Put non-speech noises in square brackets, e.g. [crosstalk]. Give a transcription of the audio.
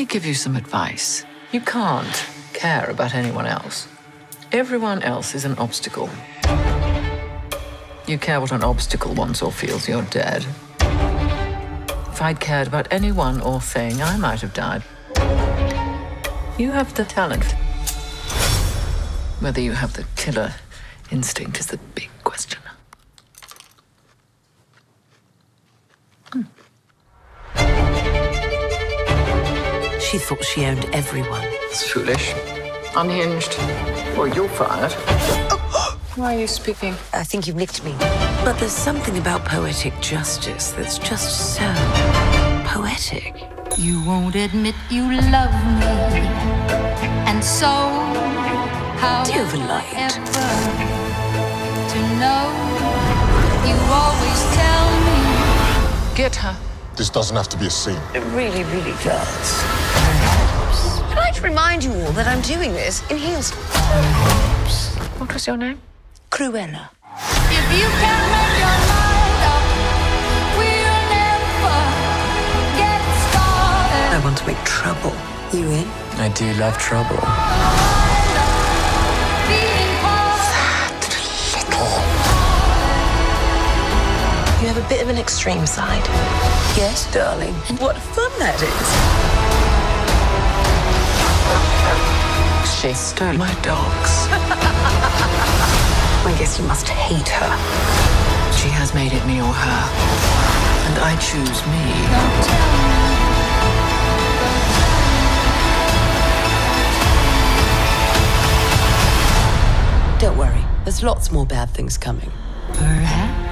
me give you some advice. You can't care about anyone else. Everyone else is an obstacle. You care what an obstacle wants or feels, you're dead. If I'd cared about anyone or thing, I might have died. You have the talent. Whether you have the killer instinct is the big question. She thought she owned everyone. It's foolish. Unhinged. Well, you're fired. [gasps] Why are you speaking? I think you nicked me. But there's something about poetic justice that's just so poetic. You won't admit you love me. And so, how Do you have a light? ever to know? You always tell me. Get her. This doesn't have to be a scene. It really, really does. I'd to remind you all that I'm doing this in heels. What was your name? Cruella. If you can make your mind up, we'll never get started. I want to make trouble. You in? I do love trouble. You have a bit of an extreme side. Yes, darling. And what fun that is. She stole my dogs. [laughs] I guess you must hate her. She has made it me or her. And I choose me. Don't worry. There's lots more bad things coming. Perhaps